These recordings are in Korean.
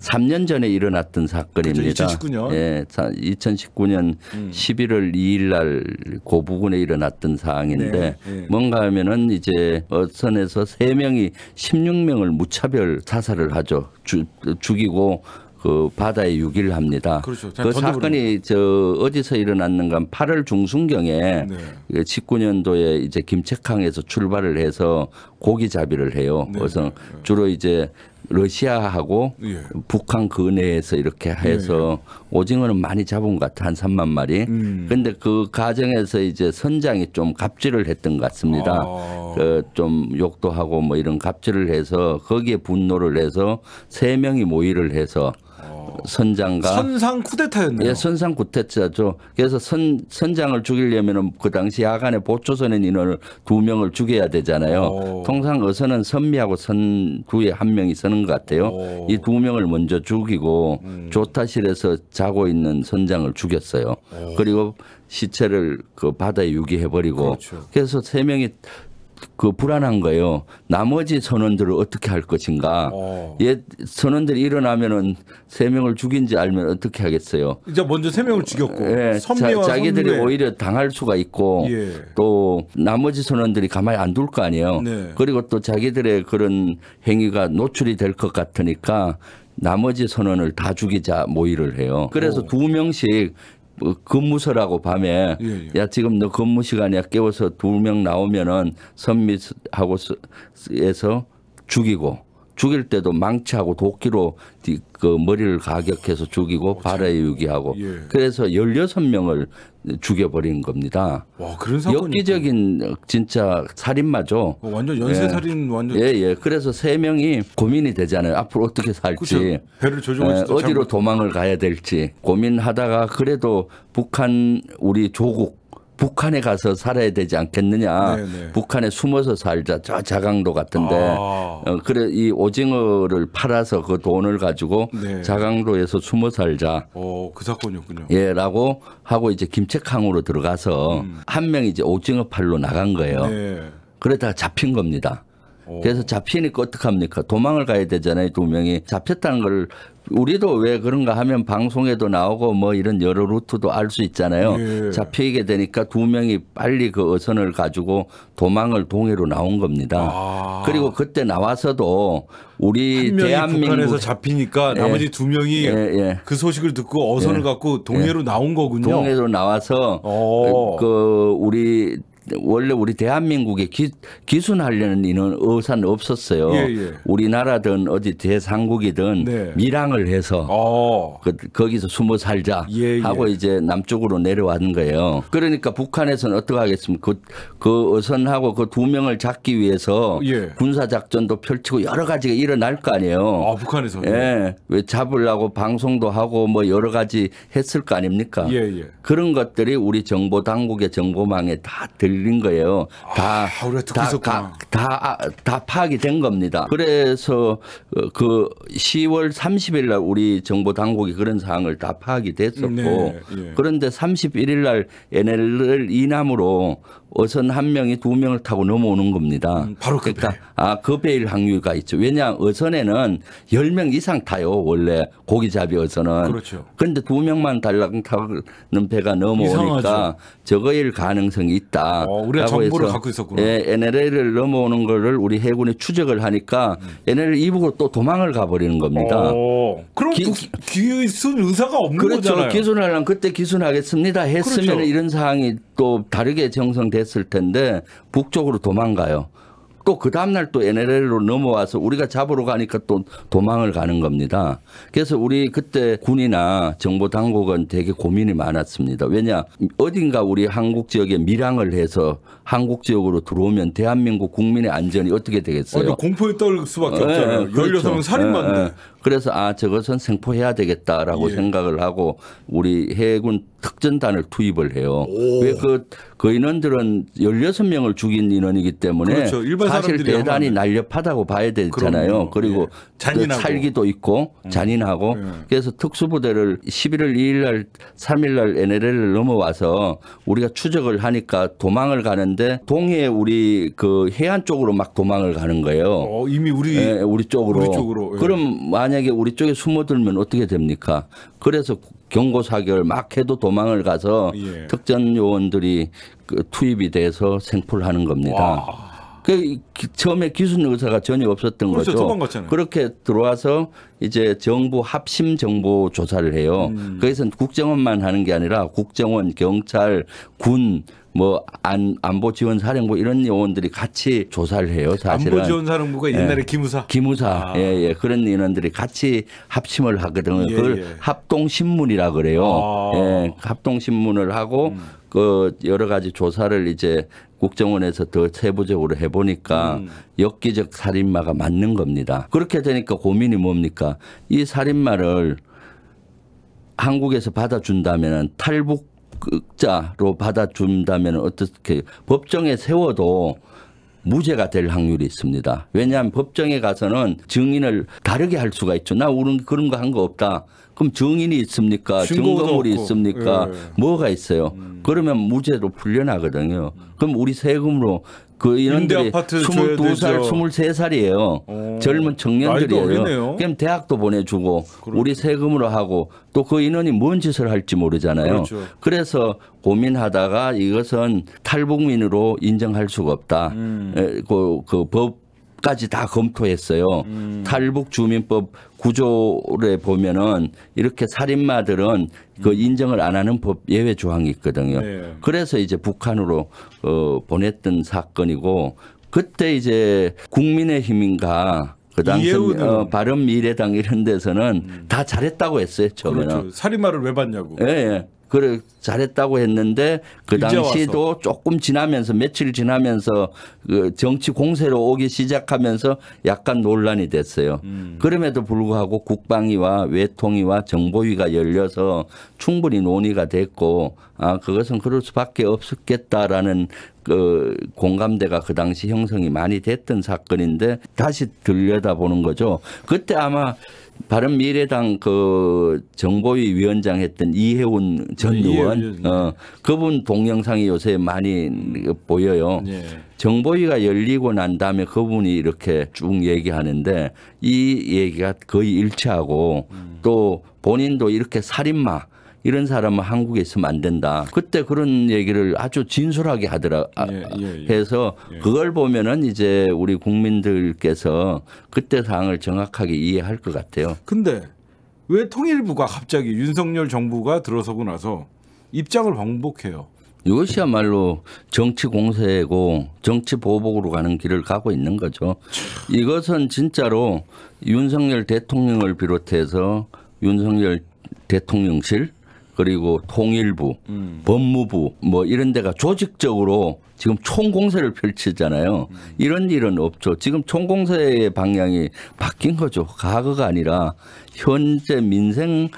3년 전에 일어났던 사건입니다. 그렇죠, 2019년. 예, 2019년 음. 11월 2일 날 고부군에 일어났던 사항인데 네, 네. 뭔가 하면은 이제 어선에서 세 명이 16명을 무차별 사살을 하죠. 주, 죽이고 그 바다에 유기를 합니다. 그렇죠. 그. 사건이 저 어디서 일어났는가 하면 8월 중순경에 네. 19년도에 이제 김책항에서 출발을 해서 고기 잡이를 해요. 네, 그래서 주로 이제 러시아하고 예. 북한 근해에서 이렇게 해서 오징어는 많이 잡은 것 같아 한 3만 마리. 음. 근데 그 과정에서 이제 선장이 좀 갑질을 했던 것 같습니다. 아. 그좀 욕도 하고 뭐 이런 갑질을 해서 거기에 분노를 해서 세 명이 모의를 해서 선장과 선상 쿠데타였네요. 예, 선상 구태자죠. 그래서 선 선장을 죽이려면은 그 당시 야간에 보초선인 인원을 두 명을 죽여야 되잖아요. 오. 통상 어선은 선미하고 선 두에 한 명이 서는 것 같아요. 오. 이두 명을 먼저 죽이고 조타실에서 자고 있는 선장을 죽였어요. 그리고 시체를 그 바다에 유기해 버리고 그렇죠. 그래서 세 명이 그 불안한 거예요. 나머지 선원들을 어떻게 할 것인가. 어. 옛 선원들이 일어나면은 세 명을 죽인지 알면 어떻게 하겠어요. 이제 먼저 세 명을 죽였고 예, 선미와 자, 기들이. 오히려 당할 수가 있고 예. 또 나머지 선원들이 가만히 안 둘 거 아니에요. 네. 그리고 또 자기들의 그런 행위가 노출이 될 것 같으니까 나머지 선원을 다 죽이자 모의를 해요. 그래서 오. 두 명씩 뭐 근무서라고 밤에 예, 예. 야 지금 너 근무 시간이야 깨워서 두 명 나오면은 선미하고 에서 죽이고 죽일 때도 망치하고 도끼로 뒤- 그 머리를 가격해서 죽이고 바다에 유기하고 예. 그래서 16명을 죽여버린 겁니다. 와 그런 엽기적인 진짜 살인마죠. 어, 완전 연쇄살인 완전 예, 예. 그래서 세 명이 고민이 되잖아요. 앞으로 어떻게 살지. 그렇죠. 배를 조종할 예, 어디로 잘 도망을 가야 될지 고민하다가 그래도 북한 우리 조국 북한에 가서 살아야 되지 않겠느냐. 네, 네. 북한에 숨어서 살자. 저 자강도 같은데. 아. 어, 그래 이 오징어를 팔아서 그 돈을 가지고 네. 자강도에서 숨어 살자. 어, 그 사건이었군요. 예 라고 하고 이제 김책항으로 들어가서 한 명이 이제 오징어 팔로 나간 거예요. 음. 네. 그러다가 잡힌 겁니다. 오. 그래서 잡히니까 어떡합니까? 도망을 가야 되잖아요, 두 명이. 잡혔다는 걸 우리도 왜 그런가 하면 방송에도 나오고 뭐 이런 여러 루트도 알 수 있잖아요. 예. 잡히게 되니까 두 명이 빨리 그 어선을 가지고 도망을 동해로 나온 겁니다. 아. 그리고 그때 나와서도 우리 한 명이 대한민국 북한에서 잡히니까 예. 나머지 두 명이 예, 예. 그 소식을 듣고 어선을 예. 갖고 동해로 나온 거군요. 동해로 나와서 오. 그 우리 원래 우리 대한민국에 기, 기순하려는 이는 의사는 없었어요. 예, 예. 우리나라든 어디 대상국이든 네. 밀항을 해서 어. 그, 거기서 숨어 살자 예, 예. 하고 이제 남쪽으로 내려왔는 거예요. 그러니까 북한에서는 어떻게 하겠습니까? 그, 그 어선하고 그 두 명을 잡기 위해서 예. 군사 작전도 펼치고 여러 가지가 일어날 거 아니에요. 아, 북한에서. 예, 왜 잡으려고 방송도 하고 뭐 여러 가지 했을 거 아닙니까? 예, 예. 그런 것들이 우리 정보 당국의 정보망에 다 들린 거예요. 다, 아, 다, 있었구나. 다, 다, 다 파악이 된 겁니다. 그래서 어, 그 10월 30일 날 우리 정보 당국이 그런 사항을 다 파악이 됐었고 네, 예. 그런데 31일 날 NLL 이남으로 어선 한 명이 두 명을 타고 넘어오는 겁니다. 음, 바로 그 그러니까 아, 급배일 확률가 있죠. 왜냐 어선에는 10명 이상 타요. 원래 고기잡이 어선은. 그렇죠. 그런데 두 명만 달랑 타는 배가 넘어오니까 이상하죠. 저거일 가능성이 있다. 어, 우리가 정보를 해서 갖고 있었구나. 예, NLL을 넘어오는 거를 우리 해군이 추적을 하니까 NLL 이북으로 또 도망을 가버리는 겁니다. 어. 그럼 기- 북, 기순 의사가 없는 그렇죠. 거잖아요. 기순하려면 그때 기순하겠습니다. 했으면 그렇죠. 이런 상황이 또 다르게 정성됐을 텐데 북쪽으로 도망가요. 또 그 다음날 또 NLL로 넘어와서 우리가 잡으러 가니까 또 도망을 가는 겁니다. 그래서 우리 그때 군이나 정보 당국은 되게 고민이 많았습니다. 왜냐 어딘가 우리 한국 지역에 밀항을 해서 한국 지역으로 들어오면 대한민국 국민의 안전이 어떻게 되겠어요? 완전 공포에 떨 수밖에 예, 없잖아요. 예, 그렇죠. 16명 살인마인데. 예, 예. 그래서 아 저것은 생포해야 되겠다라고 예. 생각을 하고 우리 해군 특전단을 투입을 해요. 오. 왜그그 인원들은 16명을 죽인 인원이기 때문에 그렇죠. 사실 대단히 하면 날렵하다고 봐야 되잖아요. 그럼요. 그리고 예. 그 살기도 있고 잔인하고 예. 그래서 특수부대를 11월 2일 날 3일 날 NLL을 넘어와서 우리가 추적을 하니까 도망을 가는데 동해 우리 그 해안 쪽으로 막 도망을 가는 거예요. 어, 이미 우리 예, 우리 쪽으로. 우리 쪽으로, 예. 그럼 만약에 우리 쪽에 숨어들면 어떻게 됩니까? 그래서 경고 사격을 막 해도 도망을 가서 예. 특전 요원들이 그 투입이 돼서 생포를 겁니다. 와. 그 처음에 기순 의사가 전혀 없었던 그렇죠. 거죠. 그렇게 들어와서 이제 정부 합심 정보 조사를 해요. 음. 거기서는 국정원만 하는 게 아니라 국정원, 경찰, 군, 뭐 안, 안보 지원 사령부 이런 요원들이 같이 조사를 해요. 사실은 안보 지원 사령부가 옛날에 기무사. 기무사, 아. 예, 예, 그런 인원들이 같이 합심을 하거든요. 예, 그걸 예. 합동 신문이라 그래요. 아. 음. 예, 합동 신문을 하고 그 여러 가지 조사를 이제 국정원에서 더 세부적으로 해보니까 음. 엽기적 살인마가 맞는 겁니다. 그렇게 되니까 고민이 뭡니까? 이 살인마를 한국에서 받아준다면 탈북자로 받아준다면 어떻게 법정에 세워도 무죄가 될 확률이 있습니다. 왜냐하면 법정에 가서는 증인을 다르게 할 수가 있죠. 나 우는 그런 거 한 거 없다. 그럼 증인이 있습니까? 증거물이 없고. 있습니까? 예. 뭐가 있어요? 그러면 무죄로 풀려나거든요. 그럼 우리 세금으로 그 인원들이 줘야 22살, 되죠. 23살이에요. 어. 젊은 청년들이에요. 그럼 대학도 보내주고 그렇죠. 우리 세금으로 하고 또 그 인원이 뭔 짓을 할지 모르잖아요. 그렇죠. 그래서 고민하다가 이것은 탈북민으로 인정할 수가 없다. 음. 에, 그, 그 법 까지 다 검토했어요. 음. 탈북 주민법 구조에 보면은 이렇게 살인마들은 그 인정을 안 하는 법 예외 조항이 있거든요. 음. 네. 그래서 이제 북한으로 어, 보냈던 사건이고 그때 이제 국민의힘인가 그 당시 어, 바른 미래당 이런 데서는 다 잘했다고 했어요 처음에는. 그렇죠. 살인마를 왜 봤냐고. 예, 예. 그래 잘했다고 했는데 그 당시도 조금 지나면서 며칠 지나면서 그 정치 공세로 오기 시작하면서 약간 논란이 됐어요. 음. 그럼에도 불구하고 국방위와 외통위와 정보위가 열려서 충분히 논의가 됐고 아 그것은 그럴 수밖에 없었겠다라는 그 공감대가 그 당시 형성이 많이 됐던 사건인데 다시 들여다 보는 거죠. 그때 아마 바른 미래당 그 정보위 위원장 했던 이해운 전 네, 의원. 어 그분 동영상이 요새 많이 보여요. 예. 정보위가 열리고 난 다음에 그분이 이렇게 쭉 얘기하는데 이 얘기가 거의 일치하고 음. 또 본인도 이렇게 살인마 이런 사람은 한국에 있으면 안 된다. 그때 그런 얘기를 아주 진솔하게 하더라 아, 예, 예, 예. 해서 그걸 보면은 이제 우리 국민들께서 그때 상황을 정확하게 이해할 것 같아요. 근데 왜 통일부가 갑자기 윤석열 정부가 들어서고 나서 입장을 번복해요? 이것이야말로 정치 공세고 정치 보복으로 가는 길을 가고 있는 거죠. 이것은 진짜로 윤석열 대통령을 비롯해서 윤석열 대통령실 그리고 통일부, 법무부 뭐 이런 데가 조직적으로 지금 총공세를 펼치잖아요. 이런 일은 없죠. 지금 총공세의 방향이 바뀐 거죠. 과거가 아니라 현재 민생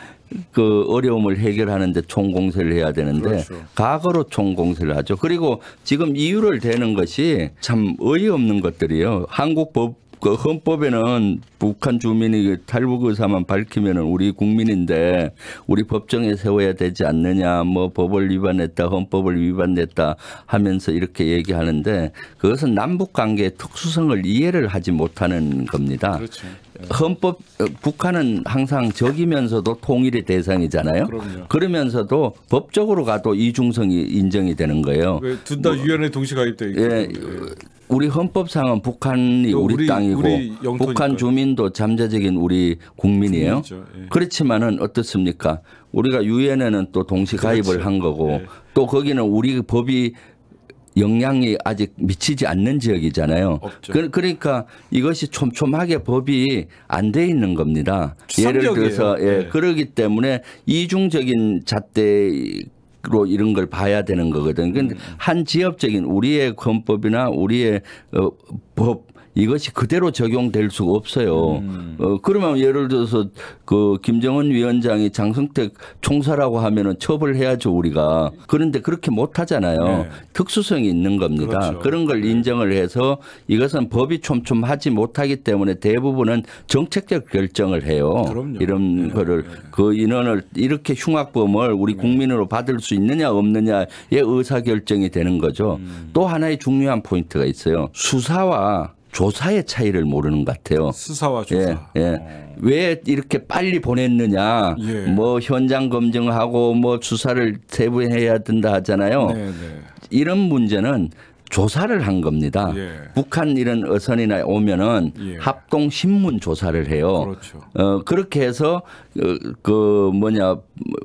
그 어려움을 해결하는데 총공세를 해야 되는데 그렇죠. 과거로 총공세를 하죠. 그리고 지금 이유를 대는 것이 참 어이없는 것들이에요. 한국 법, 그 헌법에는 북한 주민이 그 탈북 의사만 밝히면 우리 국민인데 우리 법정에 세워야 되지 않느냐, 뭐 법을 위반했다, 헌법을 위반했다 하면서 이렇게 얘기하는데 그것은 남북 관계의 특수성을 이해를 하지 못하는 겁니다. 그렇죠. 헌법 어, 북한은 항상 적이면서도 통일의 대상이잖아요. 그럼요. 그러면서도 법적으로 가도 이중성이 인정이 되는 거예요. 왜둘 다 유엔에 동시 가입돼 있고. 뭐 예, 우리 헌법상은 북한이 또 우리, 우리- 땅이고 우리. 북한 주민도 잠재적인 우리 국민이에요. 예. 그렇지만은 어떻습니까? 우리가 유엔에는 또 동시 가입을 그렇죠. 한 거고 예. 또 거기는 우리 법이 영향이 아직 미치지 않는 지역이잖아요. 없죠. 그, 그러니까 이것이 촘촘하게 법이 안 돼 있는 겁니다. 예를 추상적이에요. 들어서 예, 네. 그러기 때문에 이중적인 잣대 로 이런 걸 봐야 되는 거거든요. 근데 한 지역적인 우리의 헌법이나 우리의 어, 법 이것이 그대로 적용될 수가 없어요. 어, 그러면 예를 들어서 그 김정은 위원장이 장성택 총사라고 하면은 처벌해야죠 우리가. 그런데 그렇게 못 하잖아요. 네. 특수성이 있는 겁니다. 그렇죠. 그런걸 인정을 해서 이것은 법이 촘촘하지 못하기 때문에 대부분은 정책적 결정을 해요. 그럼요. 이런 네, 거를 그 인원을 이렇게 흉악범을 우리 국민으로 받을 수 있느냐 없느냐의 의사 결정이 되는 거죠. 음. 또 하나의 중요한 포인트가 있어요. 수사와 조사의 차이를 모르는 것 같아요. 수사와 조사. 예, 예. 어. 왜 이렇게 빨리 보냈느냐? 예. 뭐 현장 검증하고 뭐 주사를 세부해야 된다 하잖아요. 네, 네. 이런 문제는 조사를 한 겁니다. 예. 북한 이런 어선이나 오면은 예. 합동 신문 조사를 해요. 그렇죠. 어 그렇게 해서 어, 그 뭐냐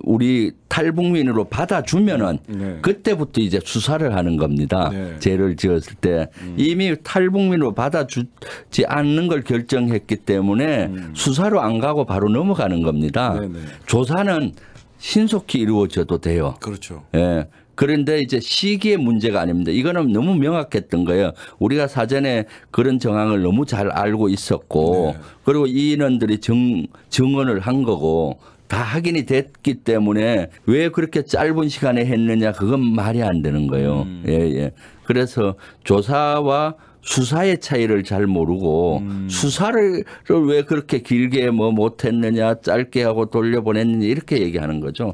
우리 탈북민으로 받아주면은 네. 그때부터 이제 수사를 하는 겁니다. 네. 음. 죄를 지었을 때 이미 탈북민으로 받아주지 않는 걸 결정했기 때문에 수사로 안 가고 바로 넘어가는 겁니다. 음. 네네. 조사는 신속히 이루어져도 돼요. 그렇죠. 예. 그런데 이제 시기의 문제가 아닙니다. 이거는 너무 명확했던 거예요. 우리가 사전에 그런 정황을 너무 잘 알고 있었고, 네. 그리고 이 인원들이 정, 증언을 한 거고, 다 확인이 됐기 때문에 왜 그렇게 짧은 시간에 했느냐, 그건 말이 안 되는 거예요. 음. 예, 예. 그래서 조사와 수사의 차이를 잘 모르고 음. 수사를 왜 그렇게 길게 뭐 못했느냐 짧게 하고 돌려보냈느냐 이렇게 얘기하는 거죠.